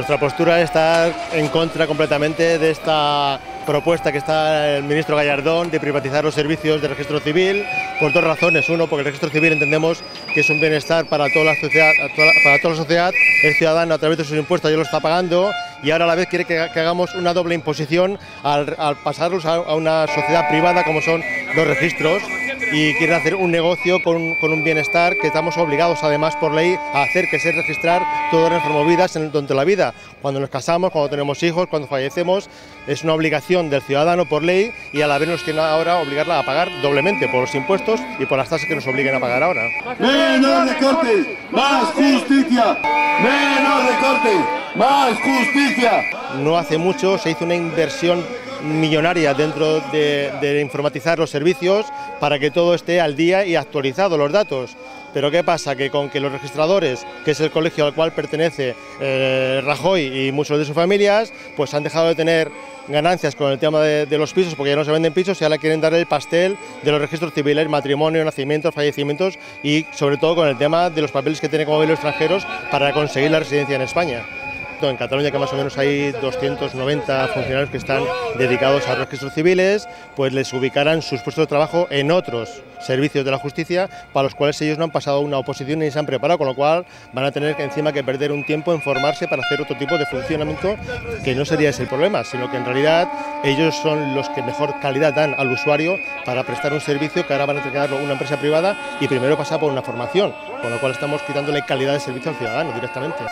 Nuestra postura es estar en contra completamente de esta propuesta que está el ministro Gallardón de privatizar los servicios de registro civil por dos razones. Uno, porque el registro civil entendemos que es un bienestar para toda la sociedad, para toda la sociedad. el ciudadano a través de sus impuestos ya lo está pagando y ahora a la vez quiere que, hagamos una doble imposición al, pasarlos a una sociedad privada como son los registros y quieren hacer un negocio con, un bienestar que estamos obligados además por ley a hacer, que es registrar todas nuestras movidas en, durante la vida. Cuando nos casamos, cuando tenemos hijos, cuando fallecemos, es una obligación del ciudadano por ley y a la vez nos quieren ahora obligarla a pagar doblemente por los impuestos y por las tasas que nos obliguen a pagar ahora. Menos recortes, más justicia. Menos recortes, más justicia. No hace mucho se hizo una inversión millonaria dentro de, informatizar los servicios para que todo esté al día y actualizado los datos. Pero ¿qué pasa? Que con que los registradores, que es el colegio al cual pertenece eh, Rajoy y muchos de sus familias, pues han dejado de tener ganancias con el tema de, los pisos porque ya no se venden pisos y ahora quieren dar el pastel de los registros civiles, matrimonio, nacimientos, fallecimientos y sobre todo con el tema de los papeles que tienen como los extranjeros para conseguir la residencia en España en Cataluña que más o menos hay 290 funcionarios que están dedicados a registros civiles, pues les ubicarán sus puestos de trabajo en otros servicios de la justicia para los cuales ellos no han pasado una oposición ni se han preparado, con lo cual van a tener que encima que perder un tiempo en formarse para hacer otro tipo de funcionamiento que no sería ese el problema, sino que en realidad ellos son los que mejor calidad dan al usuario para prestar un servicio que ahora van a tener que darlo una empresa privada y primero pasar por una formación, con lo cual estamos quitándole calidad de servicio al ciudadano directamente.